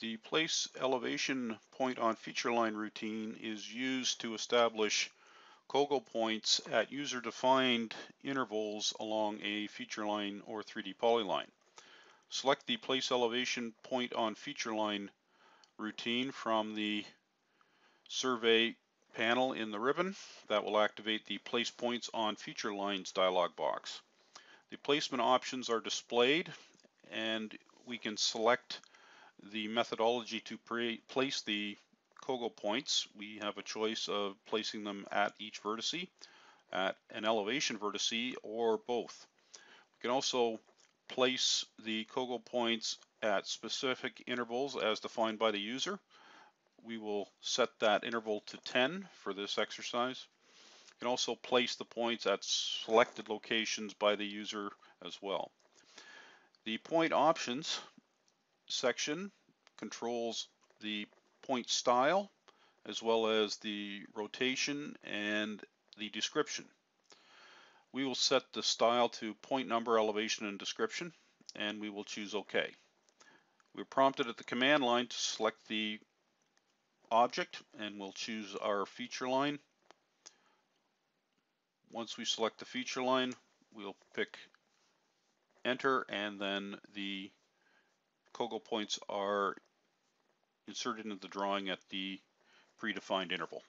The place elevation point on feature line routine is used to establish COGO points at user-defined intervals along a feature line or 3D polyline. Select the place elevation point on feature line routine from the survey panel in the ribbon. That will activate the place points on feature lines dialog box. The placement options are displayed and we can select the methodology to place the COGO points. We have a choice of placing them at each vertice, at an elevation vertice, or both. We can also place the COGO points at specific intervals as defined by the user. We will set that interval to 10 for this exercise. You can also place the points at selected locations by the user as well. The point options section controls the point style as well as the rotation and the description. We will set the style to point number, elevation, and description, and we will choose OK. We're prompted at the command line to select the object, and we'll choose our feature line. Once we select the feature line, we'll pick enter, and then the COGO points are inserted into the drawing at the predefined interval.